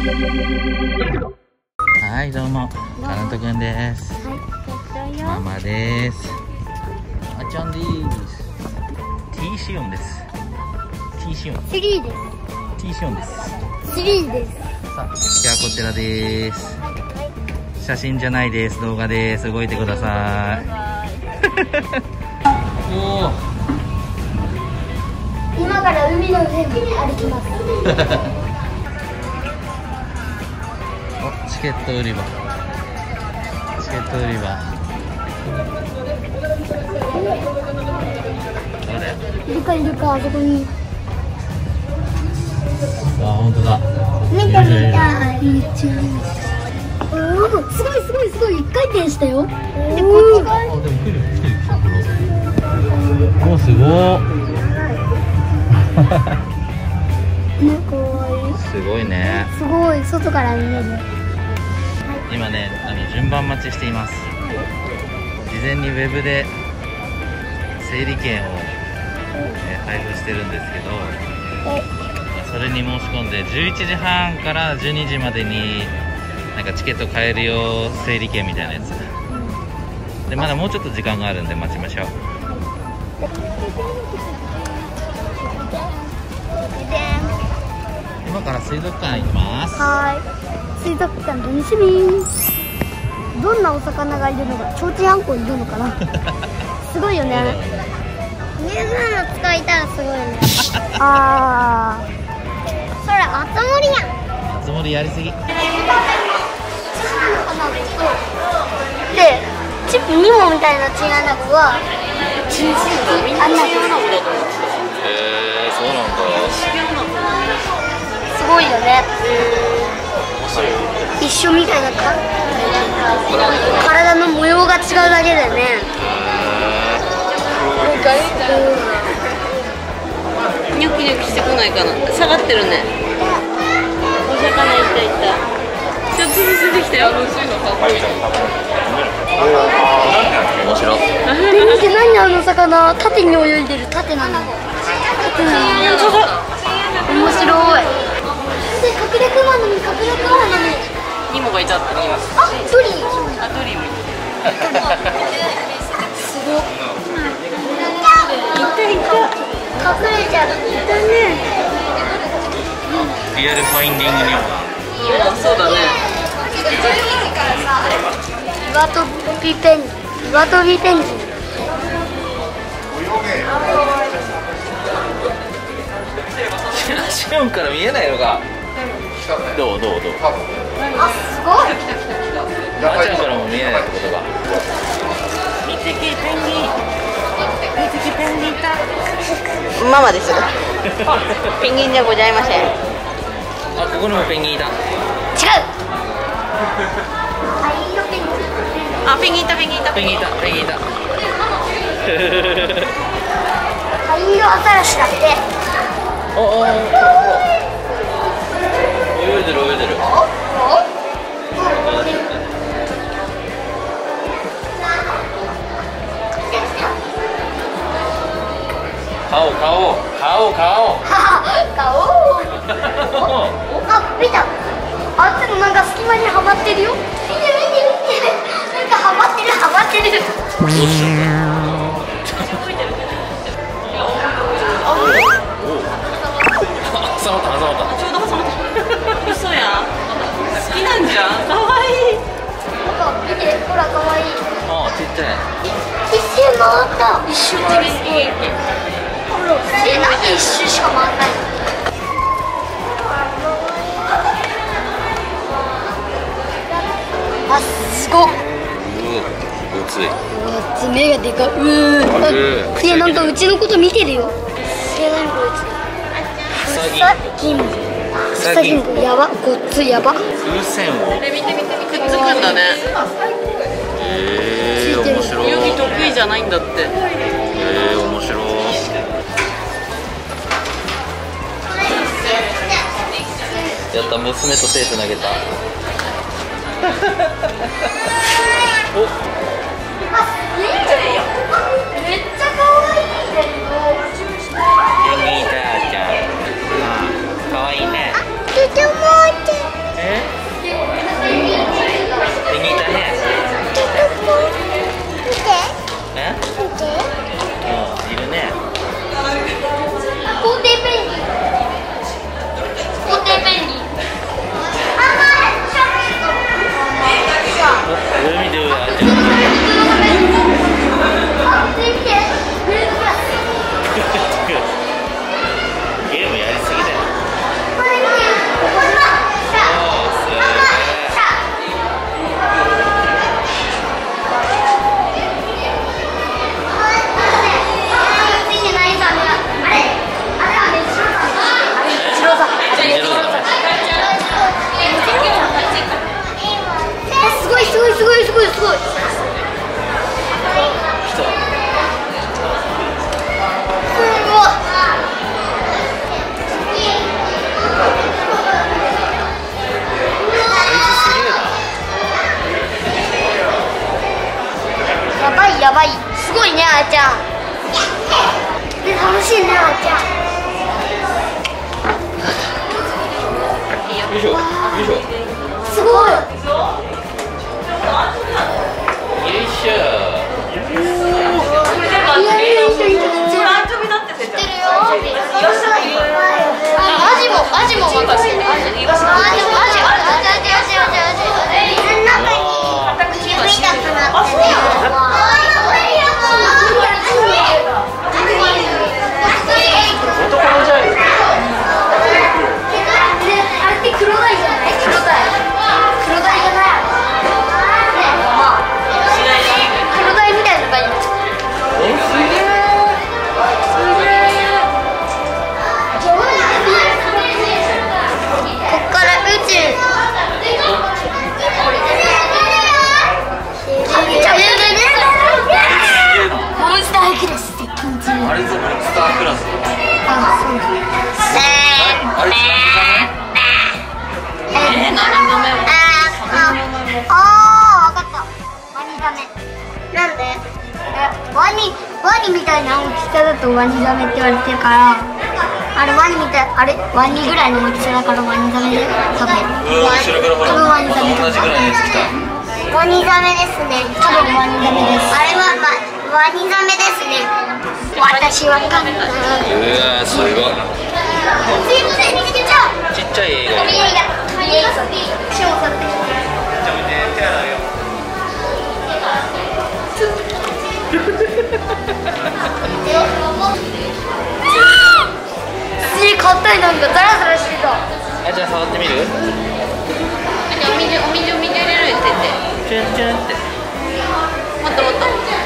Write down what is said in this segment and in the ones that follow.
はいどうも。タラントくんです。はい、ママです。あちゃんです。T シオンです。T シオン。スリーで T シオンです。す。スリーです。さあじゃあこちらです。写真じゃないです。動画です。動いてください。おお今から海の上に歩きます。チケット売り場。チケット売り場。どれ？いるかいるか、あそこに。あ本当だ。見てみたい。おお、すごいすごいすごい、一回転したよ。で、こっち側あでも来る来てる来てる。おすごい。すごいね。すごい、外から見える。今ねあの順番待ちしています。事前にウェブで整理券を、えー配布してるんですけどえ、それに申し込んで11時半から12時までになんかチケット買えるよ整理券みたいなやつ。でまだもうちょっと時間があるんで待ちましょう。今から水族館行きます。はーい。水族館楽しみ。どんなお魚がいるのか、ちょうちんあんこいるのかな。すごいよね。水の使いたらすごいね。ああ。それ、あつ森やん。つもりやりすぎで、チップニモみたいなチンアナゴは、チンチンアナゴ。へえそうなんだすごいよね。一緒みたいなか？体の模様が違うだけだよね。ニョキニョキしてこないかな。下がってるね。お魚いたいた。ちょっとずつ出てきたよ面白い。え、見て何あの魚？縦に泳いでる縦なの。縦なの。面白いで隠れ熊の実隠れ熊の実ニモがいたってニモあドリーあドリーもいすごいたいた隠れちゃったねリアルファインディングニョたそうだね岩飛びペンギン岩飛びペンギンンシオンから見えないのか。どうどうどう？あすごい。あちゃんからも見えないってことか見てけペンギン。見てけペンギンママですペンギンじゃございません。あここにもペンギンいた。違う。あペンギンいたペンギンいた。ペンギンいたペンギンいた。灰色アザラシだって。おお顔顔顔。顔？顔 あ見た。あんたのなんか隙間にはまってるよ。見て見て見て。なんかはまってるはまってる。挟まった挟まったちょうど挟まった。嘘や好きなんじゃん。かわいい。なんか見てほら可愛いあちっちゃい。一周回った。一周回るすごいほらえなんで一周しか回らない。のあすごっ。うごつい。うわ爪がでかい。うーあなんかうちのこと見てるよ。え何こい。つうさぎさ銀ウサギンやば。ごっつやば。風船を。くっつくんだね。えー、面白い。泳ぎ得意じゃないんだって。えー、面白いやった娘と手つなげた。お。っあーちゃん。で楽しいねあーちゃん。よいしょ。よいしょ。すごい。よいしょスタークラス。あそうあれえー、何の目をああわかった。ワニザメなんでえワニワニみた。いな大きさだとワニザメって言われてるからあれワニみた。いあれワニぐらいの大きさだからワニザメで多分うわ後ろからほら多分ワニザメ同じぐらいのやつ来た。ワニザメですね多分ワニザメですあれは、まあ、ワニザメですね。私わかんない。うわすごい。ちっちゃい。映画硬い。なんかザラザラしてたあじゃあ触ってみるお水お水お水入れるって言ってチュンチュンってもっともっと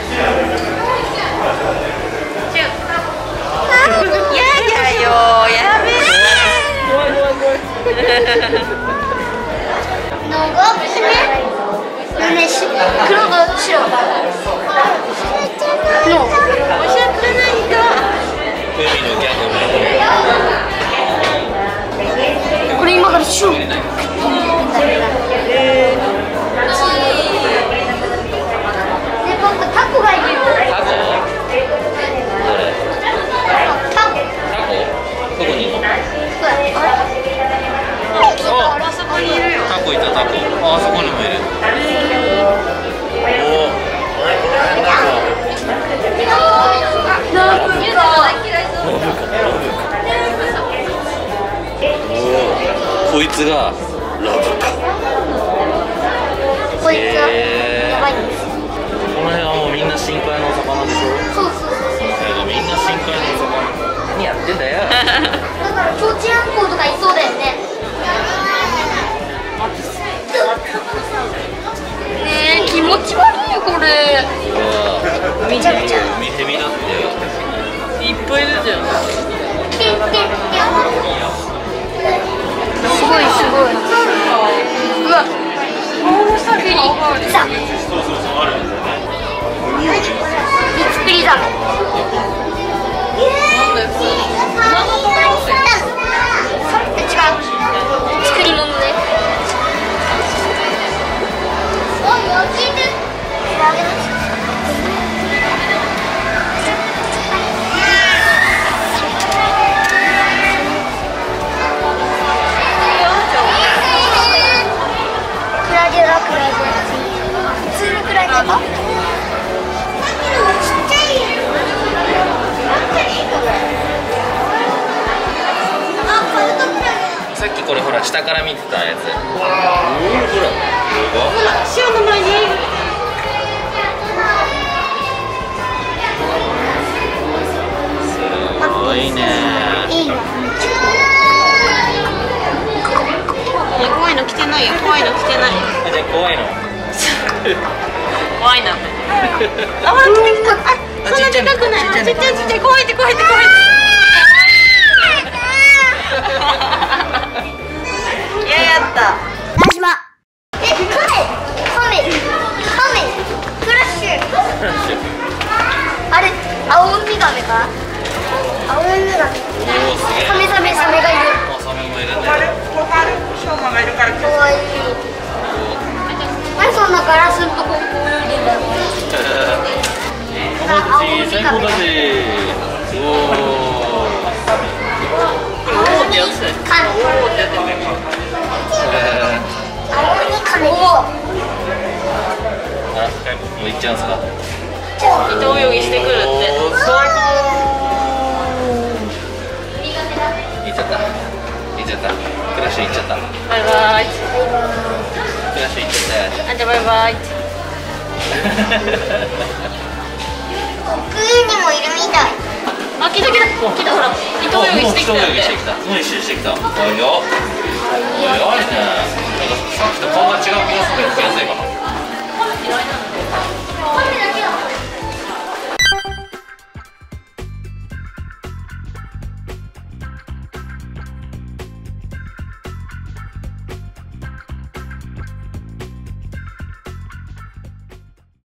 これ今からシュンつが。ラブカこいつはやばいんですこの辺はもうみんな深海のお魚。でしょそうそう。そうみんな深海のお魚何やってんだよ。だからちょうちんこうとかいそうだよね。ねえ気持ち悪いよこれ。うわ。めちゃくちゃ。海ヘビだっていっぱいいるさっきの顔があるさあそうそうそう。あるんですよねリツプリザメなんだよ違う作り物でおい焼きてさっきこれほら下から見てたやつ。うわほら。の前に。すごいね。いいよ怖いの着てないよ。怖いの着てない。あじゃあ怖いの 怖いな あ、ほら来て来たあ、そんな近くない。あちっちゃいちっちゃい。怖い。って怖い。って怖い。って嫌やったラジマえ、カメカメカメクラッシュあれ、青ウミガメか青ウミガメそんなガラスのとここう泳いでんだろうおおおおってやつだよカメおってやってるね青にカメあもう行っちゃうんすか糸泳ぎしてくるって最高行っちゃった行っちゃったクラッシュ行っちゃったバイバイラッシュ行っちゃったあんちゃんバイバイ奥にもいるみたい。あ、来た来た。来たほら一泳ぎしてきたよ。ね一泳ぎしてきた。おいよ。おいねなんかさっきと顔が違う気がするけど気せいかな。